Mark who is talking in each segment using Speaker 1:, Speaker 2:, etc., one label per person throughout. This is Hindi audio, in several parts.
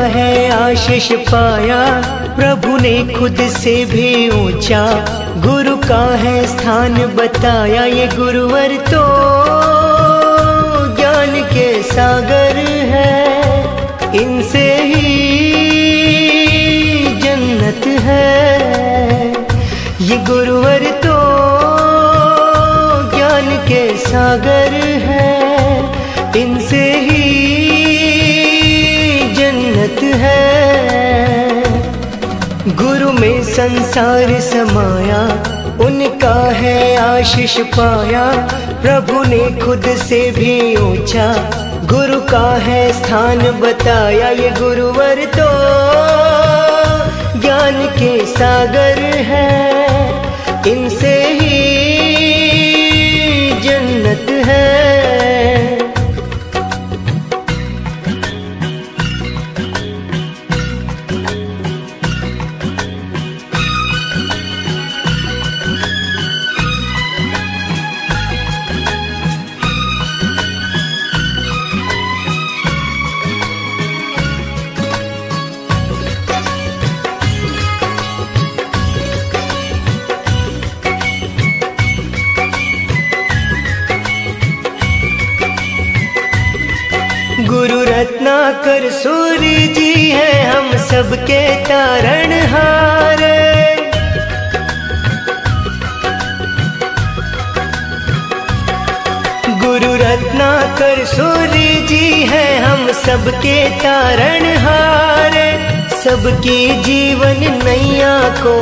Speaker 1: है आशीष पाया। प्रभु ने खुद से भी ऊँचा। गुरु का है स्थान बताया। ये गुरुवर तो ज्ञान के सागर है। इनसे ही जन्नत है। ये गुरुवर तो ज्ञान के सागर संसार समाया, उनका है आशीष पाया। प्रभु ने खुद से भी ऊँचा, गुरु का है स्थान बताया। ये गुरुवर तो ज्ञान के सागर है। इनसे रत्नाकर सूर्य जी है हम सबके तारण हार। गुरु रत्नाकर सूर्य जी है हम सबके तारण हार। सबकी जीवन नैया को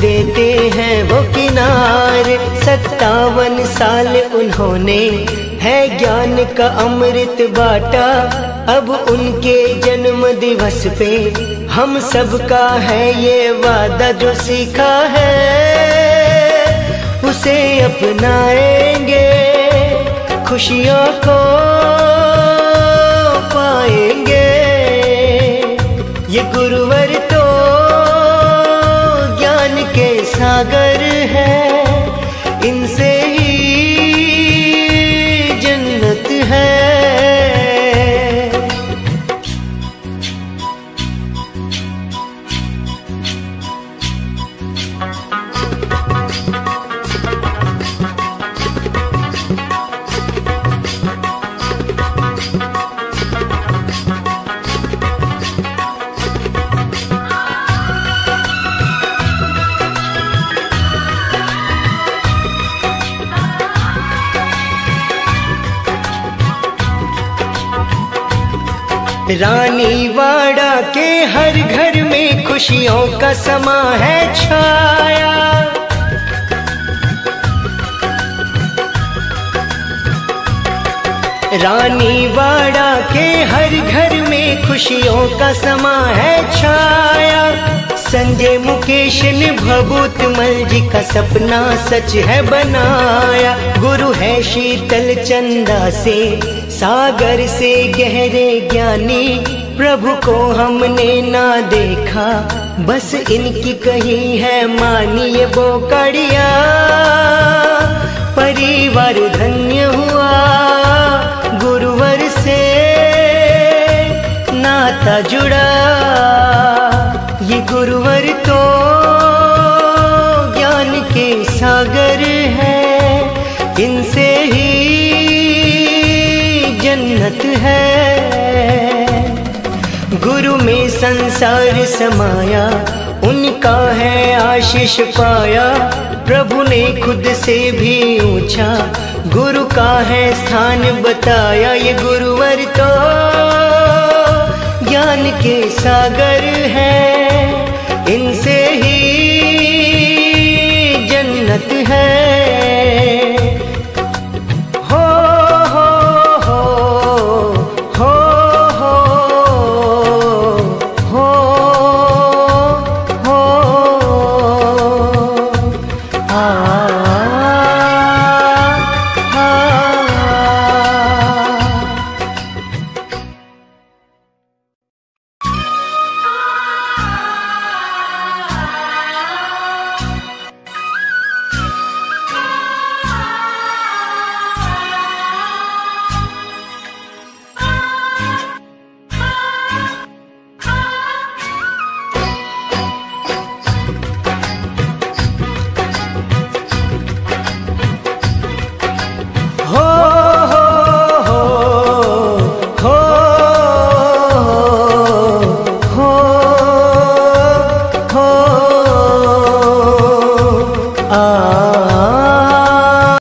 Speaker 1: देते हैं वो किनारे। सत्तावन साल उन्होंने है ज्ञान का अमृत बाटा। अब उनके जन्म दिवस पे हम सबका है ये वादा जो सीखा है। उसे अपनाएँगे, खुशियों को पाएँगे। ये गुरुवर रानी वाड़ा के हर घर में खुशियों का समा है छाया। रानी वाड़ा के हर घर में खुशियों का समा है छाया। संजय मुकेश ने भभूत मल जी का सपना सच है बनाया। गुरु है शीतल चंदा से, सागर से गहरे ज्ञानी प्रभु को हमने ना देखा। बस इनकी कही है मानिए बोकड़िया परिवार धन्य हुआ गुरुवर से, नाता जुड़ा। ये गुरुवर तो ज्ञान के सागर संसार समाया, उनका है आशीष पाया, प्रभु ने खुद से भी ऊँचा, गुरु का है स्थान बताया, ये गुरुवर तो ज्ञान के सागर है।